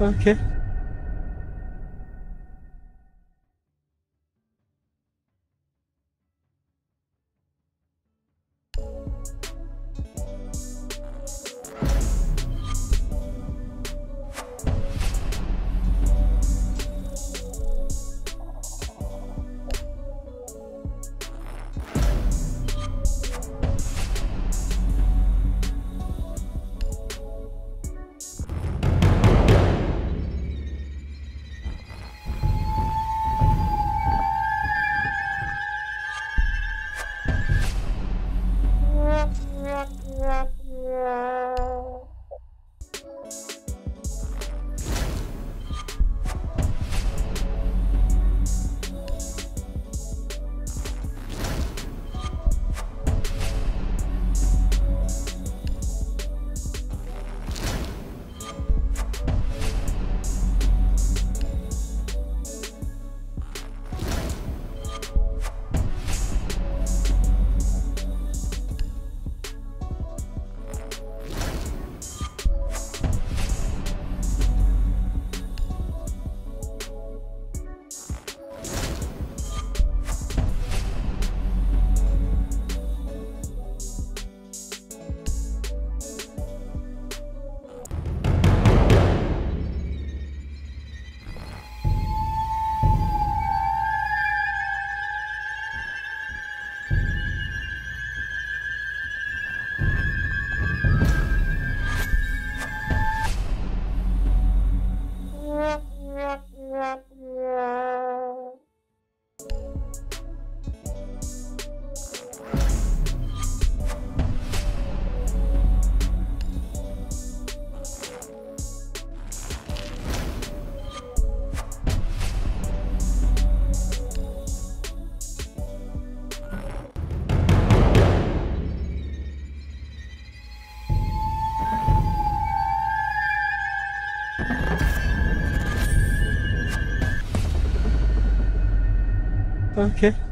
Okay. Okay. Okay.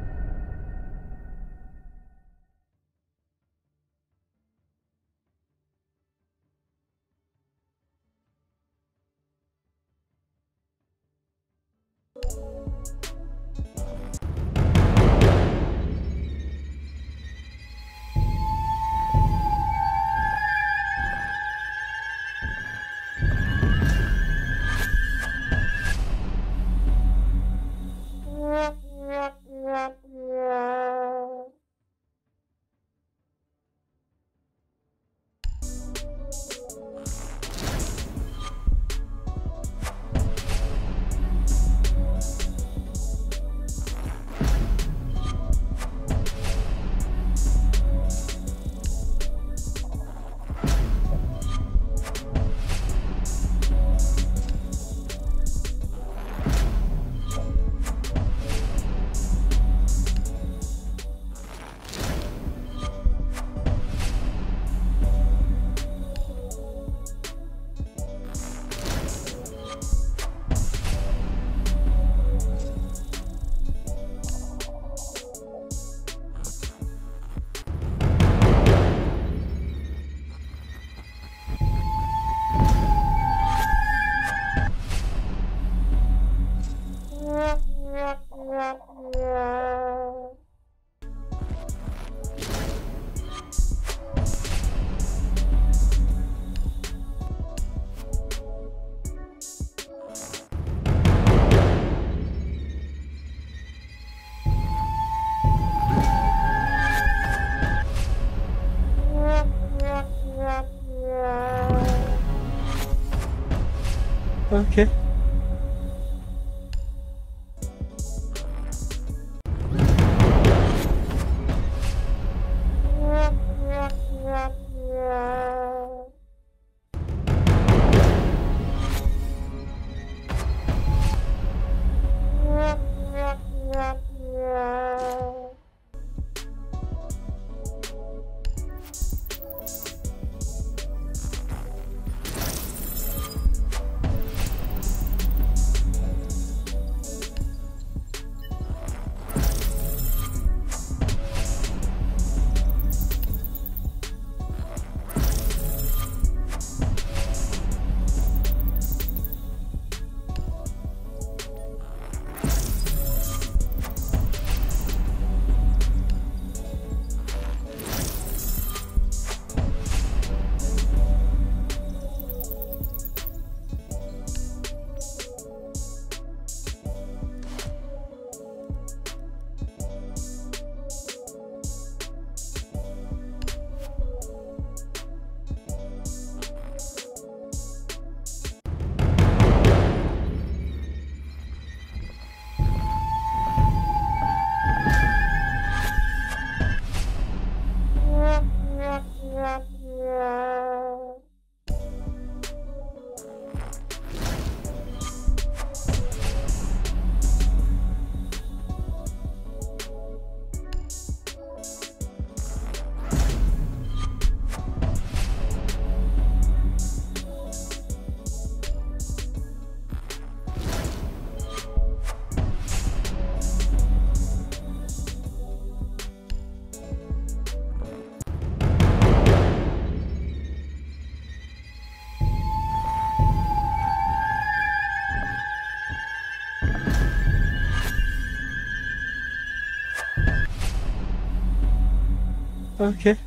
Okay.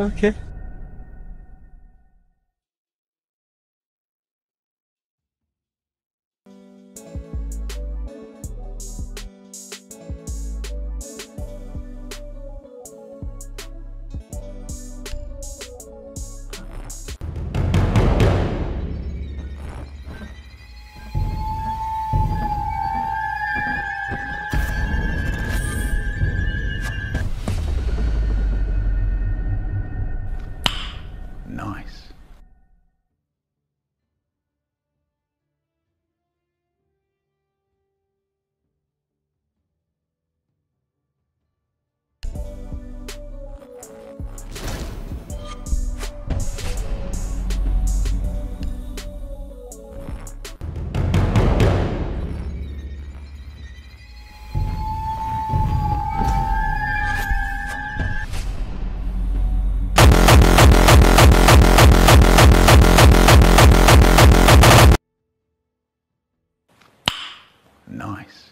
Okay. Nice.